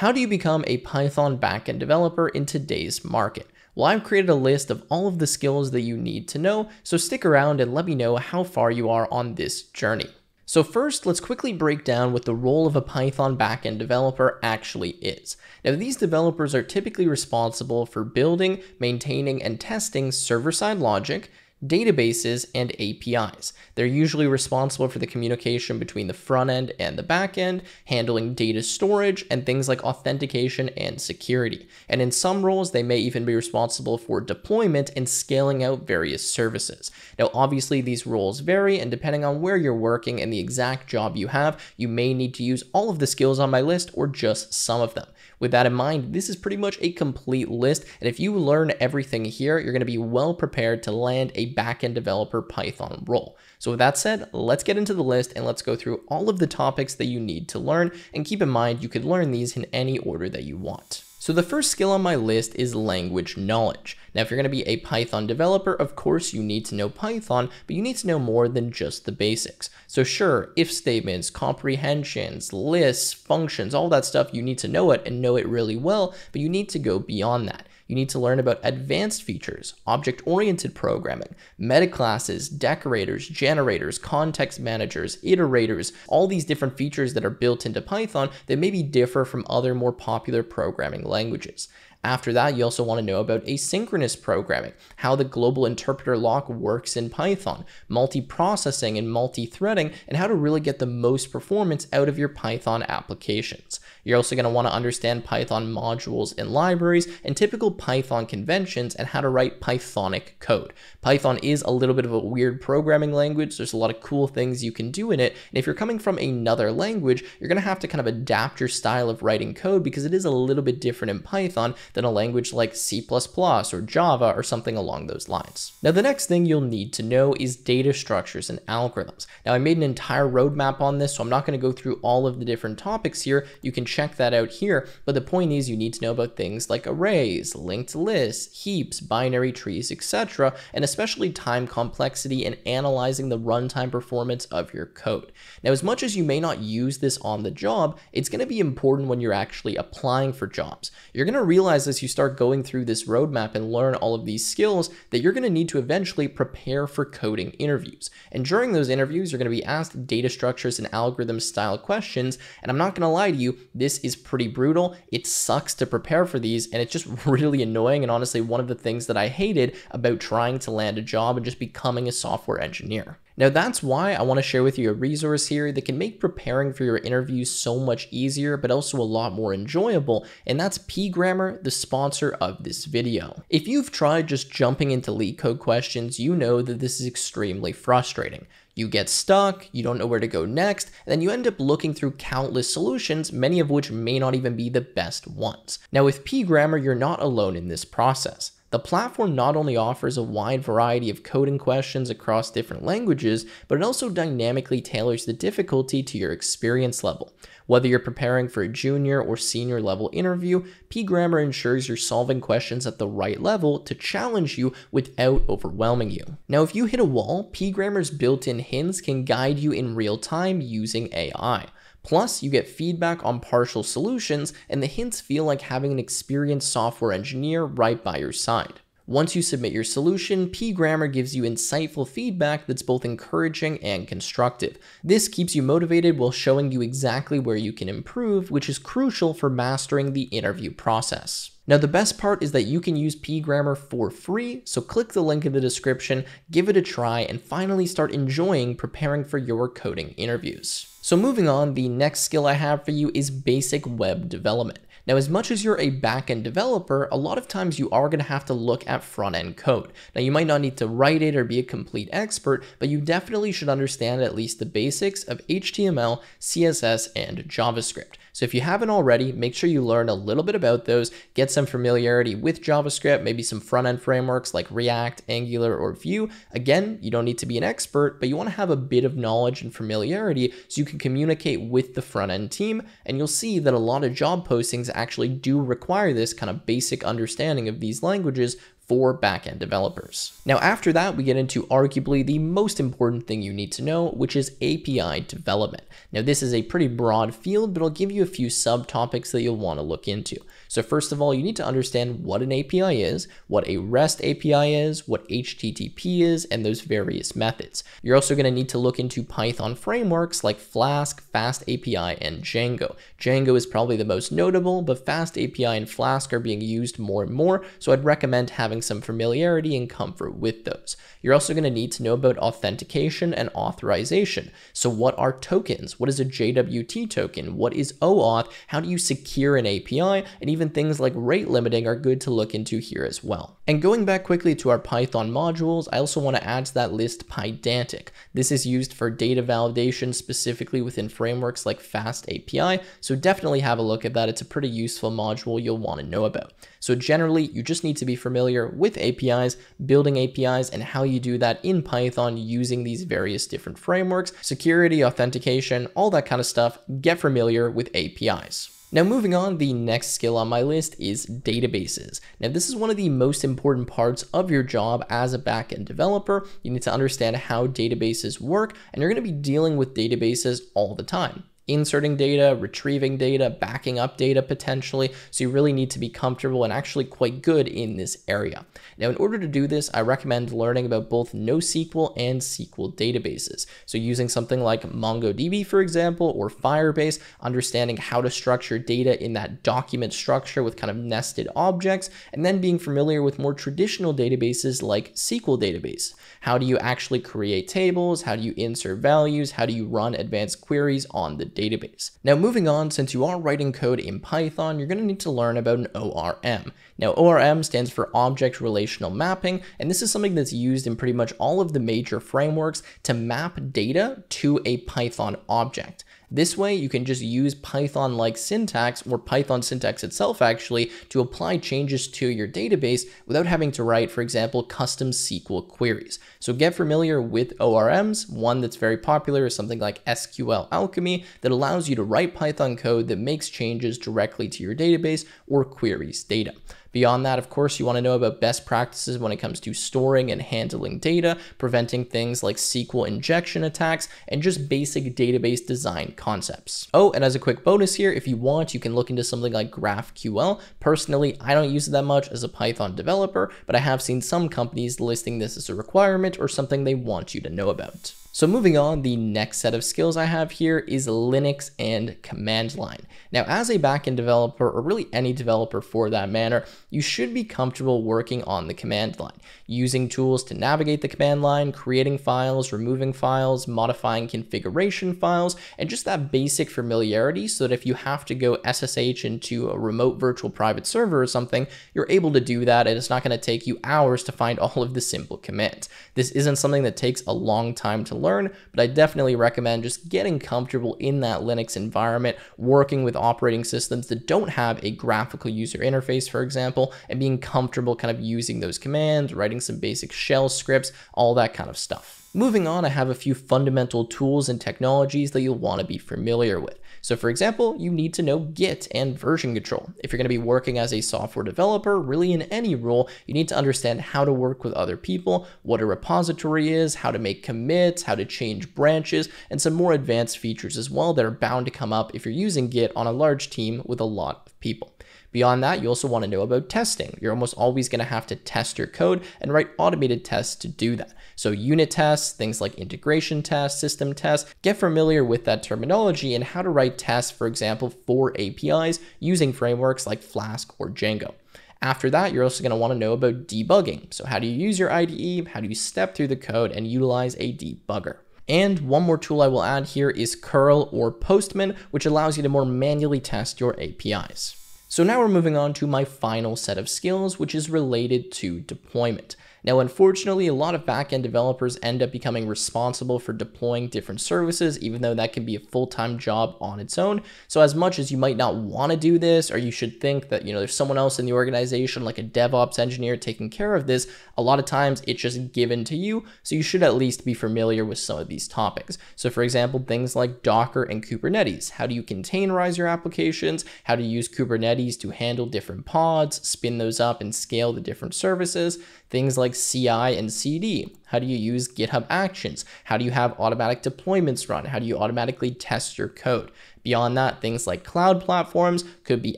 How do you become a Python backend developer in today's market? Well, I've created a list of all of the skills that you need to know, so stick around and let me know how far you are on this journey. So first, let's quickly break down what the role of a Python backend developer actually is. Now, these developers are typically responsible for building, maintaining, and testing server-side logic, databases, and APIs. They're usually responsible for the communication between the front end and the back end, handling data storage, and things like authentication and security. And in some roles, they may even be responsible for deployment and scaling out various services. Now, obviously, these roles vary, and depending on where you're working and the exact job you have, you may need to use all of the skills on my list or just some of them. With that in mind, this is pretty much a complete list, and if you learn everything here, you're going to be well prepared to land a backend developer Python role. So with that said, let's get into the list and let's go through all of the topics that you need to learn, and keep in mind you could learn these in any order that you want. So the first skill on my list is language knowledge. Now, if you're going to be a Python developer, of course you need to know Python, but you need to know more than just the basics. So sure, if statements, comprehensions, lists, functions, all that stuff, you need to know it and know it really well, but you need to go beyond that. You need to learn about advanced features, object-oriented programming, metaclasses, decorators, generators, context managers, iterators, all these different features that are built into Python that maybe differ from other more popular programming languages. After that, you also want to know about asynchronous programming, how the global interpreter lock works in Python, multi-processing and multi-threading, and how to really get the most performance out of your Python applications. You're also going to want to understand Python modules and libraries and typical Python conventions and how to write Pythonic code. Python is a little bit of a weird programming language. There's a lot of cool things you can do in it. And if you're coming from another language, you're going to have to kind of adapt your style of writing code because it is a little bit different in Python than a language like C++ or Java or something along those lines. Now, the next thing you'll need to know is data structures and algorithms. Now, I made an entire roadmap on this, so I'm not going to go through all of the different topics here. You can check that out here, but the point is you need to know about things like arrays, linked lists, heaps, binary trees, etc., and especially time complexity and analyzing the runtime performance of your code. Now, as much as you may not use this on the job, it's going to be important when you're actually applying for jobs. You're going to realize as you start going through this roadmap and learn all of these skills that you're going to need to eventually prepare for coding interviews. And during those interviews, you're going to be asked data structures and algorithm style questions. And I'm not going to lie to you, this is pretty brutal. It sucks to prepare for these, and it's just really annoying. And honestly, one of the things that I hated about trying to land a job and just becoming a software engineer. Now that's why I want to share with you a resource here that can make preparing for your interviews so much easier, but also a lot more enjoyable, and that's pGrammer, the sponsor of this video. If you've tried just jumping into LeetCode questions, you know that this is extremely frustrating. You get stuck, you don't know where to go next, and then you end up looking through countless solutions, many of which may not even be the best ones. Now with pGrammer, you're not alone in this process. The platform not only offers a wide variety of coding questions across different languages, but it also dynamically tailors the difficulty to your experience level. Whether you're preparing for a junior or senior level interview, pGrammer ensures you're solving questions at the right level to challenge you without overwhelming you. Now, if you hit a wall, pGrammer's built-in hints can guide you in real time using AI. Plus, you get feedback on partial solutions, and the hints feel like having an experienced software engineer right by your side. Once you submit your solution, pGrammer gives you insightful feedback that's both encouraging and constructive. This keeps you motivated while showing you exactly where you can improve, which is crucial for mastering the interview process. Now the best part is that you can use pGrammer for free, so click the link in the description, give it a try, and finally start enjoying preparing for your coding interviews. So moving on, the next skill I have for you is basic web development. Now, as much as you're a backend developer, a lot of times you are going to have to look at front-end code. Now, you might not need to write it or be a complete expert, but you definitely should understand at least the basics of HTML, CSS, and JavaScript. So if you haven't already, make sure you learn a little bit about those, get some familiarity with JavaScript, maybe some front-end frameworks like React, Angular, or Vue. Again, you don't need to be an expert, but you want to have a bit of knowledge and familiarity so you can communicate with the front-end team, and you'll see that a lot of job postings actually do require this kind of basic understanding of these languages for backend developers. Now, after that, we get into arguably the most important thing you need to know, which is API development. Now, this is a pretty broad field, but I'll give you a few subtopics that you'll want to look into. So first of all, you need to understand what an API is, what a REST API is, what HTTP is, and those various methods. You're also going to need to look into Python frameworks like Flask, Fast API, and Django. Django is probably the most notable, but Fast API and Flask are being used more and more, so I'd recommend having some familiarity and comfort with those. You're also going to need to know about authentication and authorization. So what are tokens? What is a JWT token? What is OAuth? How do you secure an API? And even things like rate limiting are good to look into here as well. And going back quickly to our Python modules, I also want to add to that list Pydantic. This is used for data validation specifically within frameworks like Fast API, so definitely have a look at that. It's a pretty useful module you'll want to know about. So generally, you just need to be familiar with APIs, building APIs, and how you do that in Python using these various different frameworks, security, authentication, all that kind of stuff. Get familiar with APIs. Now moving on, the next skill on my list is databases. Now this is one of the most important parts of your job as a backend developer. You need to understand how databases work and you're going to be dealing with databases all the time inserting data, retrieving data, backing up data potentially. So you really need to be comfortable and actually quite good in this area. Now, in order to do this, I recommend learning about both NoSQL and SQL databases. So using something like MongoDB, for example, or Firebase, understanding how to structure data in that document structure with kind of nested objects, and then being familiar with more traditional databases like SQL database. How do you actually create tables? How do you insert values? How do you run advanced queries on the database. Now moving on, since you are writing code in Python, you're going to need to learn about an ORM. Now ORM stands for Object Relational Mapping, and this is something that's used in pretty much all of the major frameworks to map data to a Python object. This way, you can just use Python-like syntax or Python syntax itself actually to apply changes to your database without having to write, for example, custom SQL queries. So get familiar with ORMs. One that's very popular is something like SQL Alchemy that allows you to write Python code that makes changes directly to your database or queries data. Beyond that, of course, you want to know about best practices when it comes to storing and handling data, preventing things like SQL injection attacks, and just basic database design concepts. Oh, and as a quick bonus here, if you want, you can look into something like GraphQL. Personally, I don't use it that much as a Python developer, but I have seen some companies listing this as a requirement or something they want you to know about. So moving on, the next set of skills I have here is Linux and command line. Now, as a backend developer, or really any developer for that matter, you should be comfortable working on the command line, using tools to navigate the command line, creating files, removing files, modifying configuration files, and just that basic familiarity so that if you have to go SSH into a remote virtual private server or something, you're able to do that and it's not going to take you hours to find all of the simple commands. This isn't something that takes a long time to learn learn, but I definitely recommend just getting comfortable in that Linux environment, working with operating systems that don't have a graphical user interface, for example, and being comfortable kind of using those commands, writing some basic shell scripts, all that kind of stuff. Moving on, I have a few fundamental tools and technologies that you'll want to be familiar with. So for example, you need to know Git and version control. If you're going to be working as a software developer, really in any role, you need to understand how to work with other people, what a repository is, how to make commits, how to change branches, and some more advanced features as well that are bound to come up if you're using Git on a large team with a lot of people. Beyond that, you also want to know about testing. You're almost always going to have to test your code and write automated tests to do that. So unit tests, things like integration tests, system tests, get familiar with that terminology and how to write tests, for example, for APIs using frameworks like Flask or Django. After that, you're also going to want to know about debugging. So how do you use your IDE? How do you step through the code and utilize a debugger? And one more tool I will add here is curl or postman, which allows you to more manually test your APIs. So now we're moving on to my final set of skills, which is related to deployment. Now, unfortunately, a lot of backend developers end up becoming responsible for deploying different services, even though that can be a full-time job on its own. So as much as you might not want to do this, or you should think that, you know, there's someone else in the organization, like a DevOps engineer taking care of this, a lot of times it's just given to you. So you should at least be familiar with some of these topics. So for example, things like Docker and Kubernetes. How do you containerize your applications? How to use Kubernetes to handle different pods, spin those up and scale the different services? Things like CI and CD. How do you use GitHub Actions? How do you have automatic deployments run? How do you automatically test your code? Beyond that, things like cloud platforms could be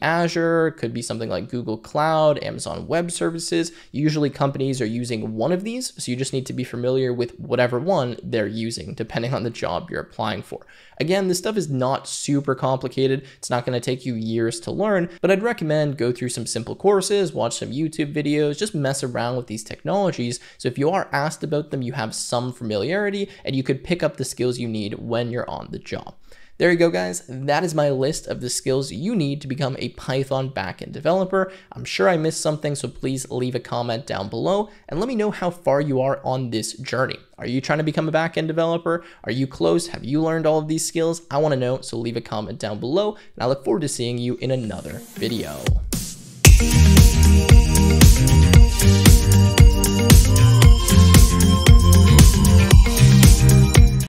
Azure, could be something like Google Cloud, Amazon Web Services. Usually companies are using one of these, so you just need to be familiar with whatever one they're using, depending on the job you're applying for. Again, this stuff is not super complicated. It's not going to take you years to learn, but I'd recommend go through some simple courses, watch some YouTube videos, just mess around with these technologies. So if you are asked about them, you have some familiarity and you could pick up the skills you need when you're on the job. There you go, guys. That is my list of the skills you need to become a Python backend developer. I'm sure I missed something, so please leave a comment down below and let me know how far you are on this journey. Are you trying to become a backend developer? Are you close? Have you learned all of these skills? I want to know, so leave a comment down below, and I look forward to seeing you in another video.